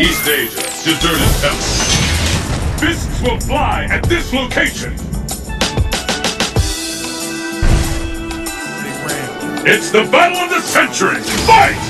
East Asia, deserted temple. Fists will fly at this location. It's the battle of the century. Fight!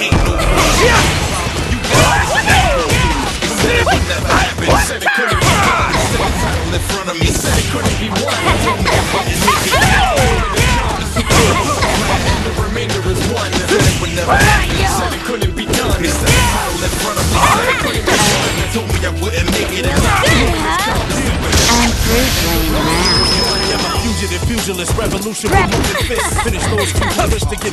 rule revolution with moving fists. Finish those to get.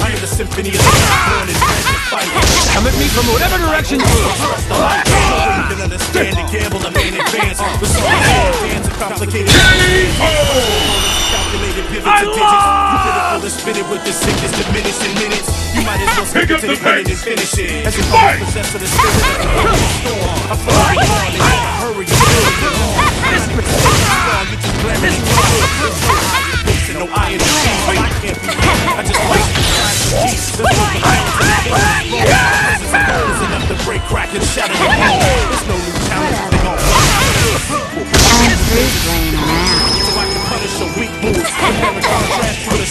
I am the symphony of the born and fight. Come at me from whatever direction you. Trust the light. Can understand and gamble the main advance. With so many hands and complicated calculated pivot to digits. You and spin it with the sickness diminishing minutes. You might as well Pick up it to the and finish it. As Fight. I'm of the spirit of the storm. I fly on and in a hurry.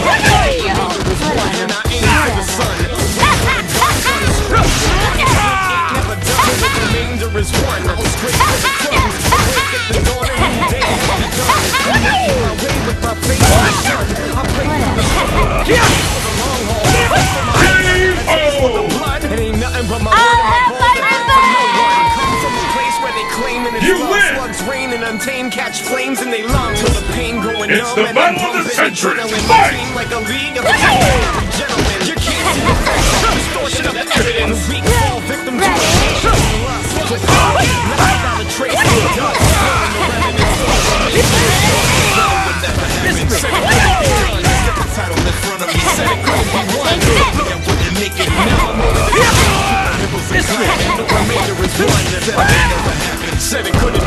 heroes have come. The remainder is one. And I aim for the sun. Win! Slugs rain and untamed catch flames in they lungs. Till the pain going It's numb the and battle I'm of the century. adrenaline. Fight! Seem like a league of gentlemen. You can't see the facts. Distortion of evidence. Weak fall victim to a nation lust. Left without a trace of the dust. The remnants of the would never. Said it couldn't be the title in front of me. Said it couldn't be won. I wouldn't make it. Now I'm over the Nipples and clap. And the remainder is one. Said it never happened. Said it couldn't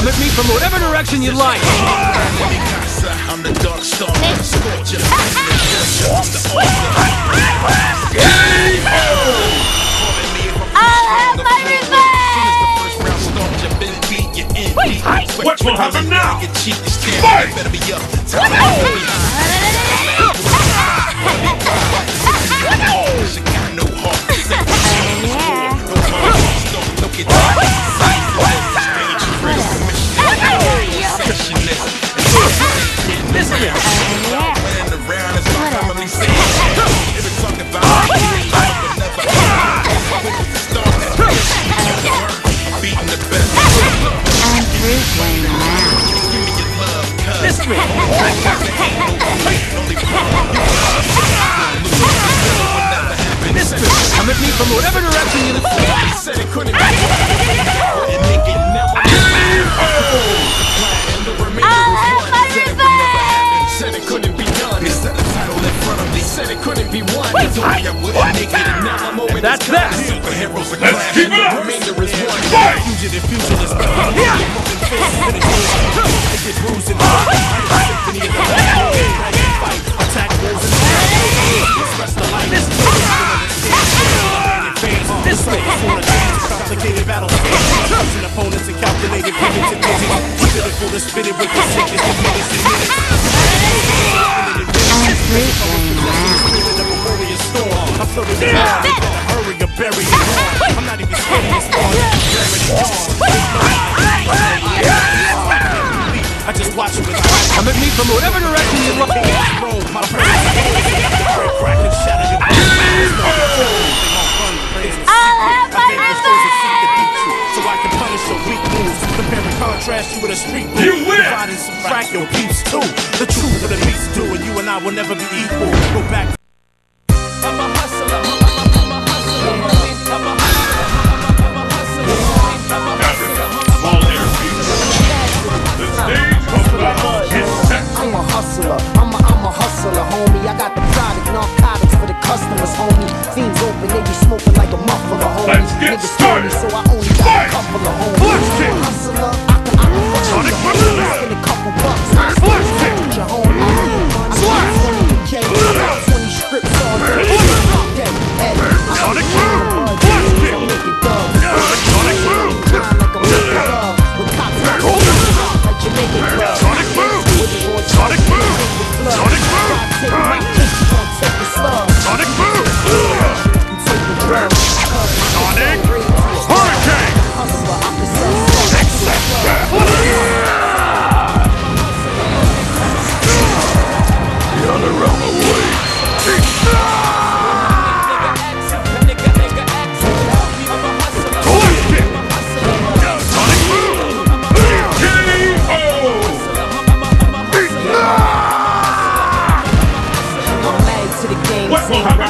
Come at me from whatever direction you like. I'm the dark I'll have my revenge! What will happen now? Fight! Better be up. Come at me from whatever direction you said it couldn't be. said it couldn't be one. Wait, I, what? Now I'm over that's that. Superheroes are Let's keep it up. Remainder is one. Fight. Fugitive, pugilist, I get bruised and Attack rules and express the light. This way. Complicated battle. Choosing opponents and calculated pivots and busy. To the fullest, fitted with the sickness. The fullest is minutes so we can hurry or bury it. I'm not even scared. I just watch you Come at me from whatever direction you look. Roll my crack and shatter I'll have my so I can punish your weak moves. Compare and contrast you with a street boo. You will! Crack your peeps too. The truth of the beats do, and you and I will never be equal. Go back. Full